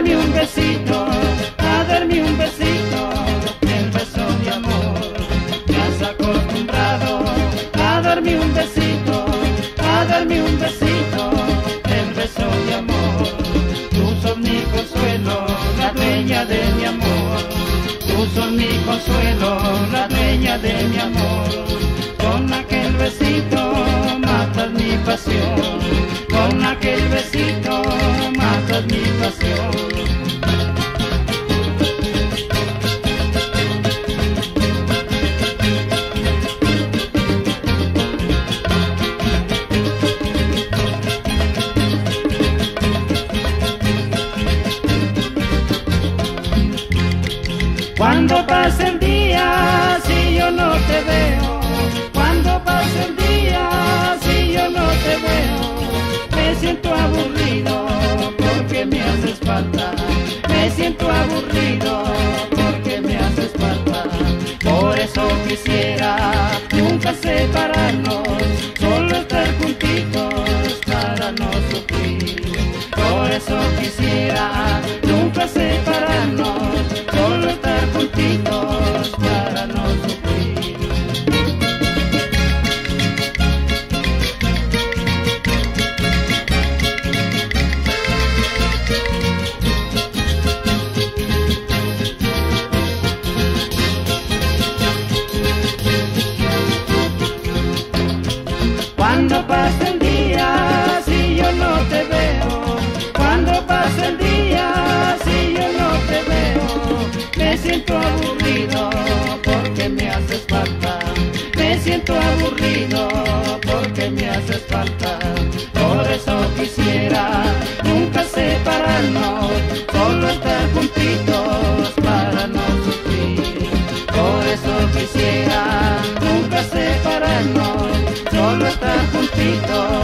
darme un besito, a darme un besito, el beso de amor. Te has acostumbrado a darme un besito, a darme un besito, el beso de amor. Tú sos mi consuelo, la dueña de mi amor. Tú sos mi consuelo, la dueña de mi amor. Con aquel besito matas mi pasión, con aquel Cuando pase el día, si yo no te veo, cuando pase el día, si yo no te veo, me siento aburrido siento aburrido porque me haces falta, me siento aburrido porque me haces falta, por eso quisiera nunca separarnos, solo estar juntitos para no sufrir, por eso quisiera nunca separarnos, solo estar juntitos